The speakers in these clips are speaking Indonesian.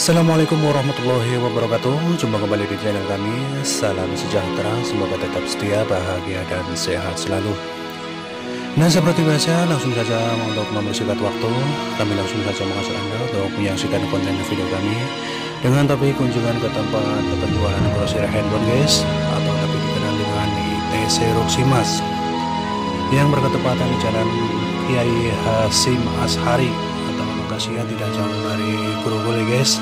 Assalamualaikum warahmatullahi wabarakatuh. Jumpa kembali di channel kami. Salam sejahtera. Semoga tetap setia, bahagia, dan sehat selalu. Nah seperti biasa langsung saja untuk membersihkan waktu. Kami langsung saja mengajak Anda untuk menyaksikan konten video kami Dengan topik kunjungan ke tempat penjualan grosir handphone guys Atau lebih dikenal dengan ITC Roximas Yang berketepatan di jalan Kiai Hasim Ashari atau lokasinya tidak jauh dari Grogol ya guys.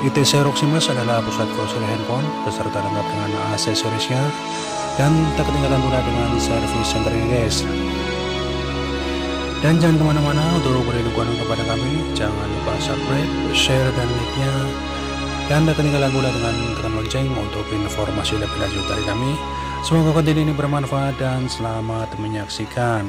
ITC Roximas adalah pusat grosir handphone beserta lengkap dengan aksesorisnya dan tak ketinggalan pula dengan service centernya guys. Dan jangan ke mana-mana untuk beri dukungan kepada kami. Jangan lupa subscribe, share dan like-nya. Dan tak ketinggalan pula dengan tekan lonceng untuk informasi lebih lanjut dari kami. Semoga konten ini bermanfaat dan selamat menyaksikan